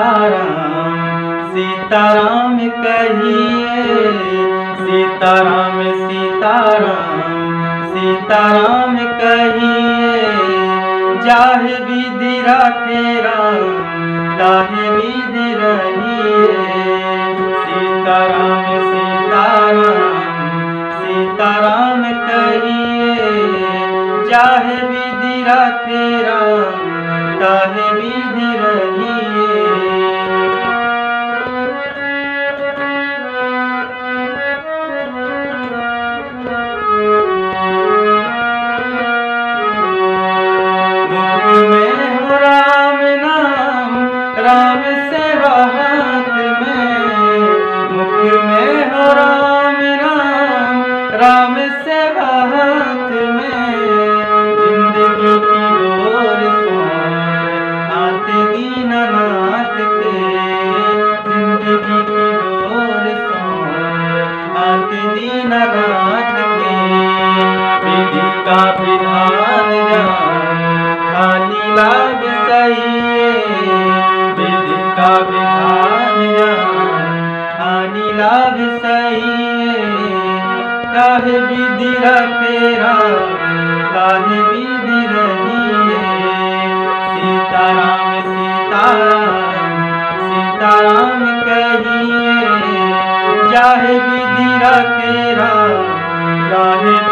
सीताराम सीताराम कहिए, सीताराम सीताराम सीताराम कहिए। जाहे विधि राखे राम, ताहे विधि रहिए। सीताराम सीताराम सीताराम कहिए। जाहे विधि राखे राम, ताहे विधि रहिए। राम सेवा हाथ में मुख में राम राम सेवा हाथ में। ज़िंदगी की डोर आते के। ज़िंदगी की डोर आते दीनानाथ के। विधि विधान खाली लाभ विधान जान हानि लाभ सही काहे विधि राम काहे सीताराम सीताराम सीताराम कहिए चाहे विधि काहे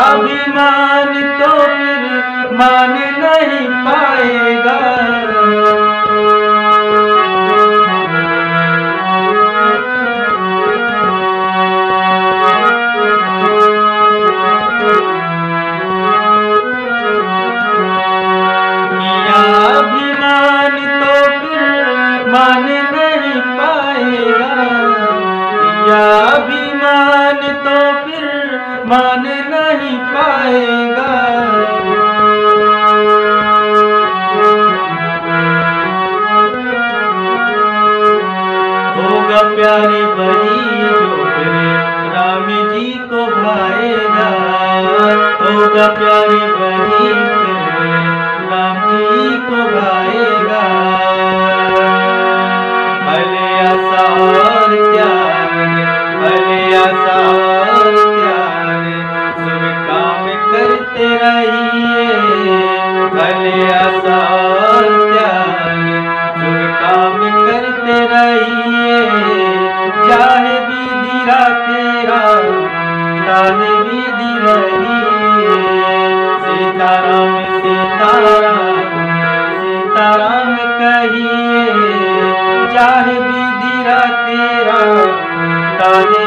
अभिमान तो फिर मान नहीं पाएगा। मान प्यारे चाहे विधि रहिए सीताराम सीताराम सीताराम कहिए चाहे भी दीरा तेरा चाहे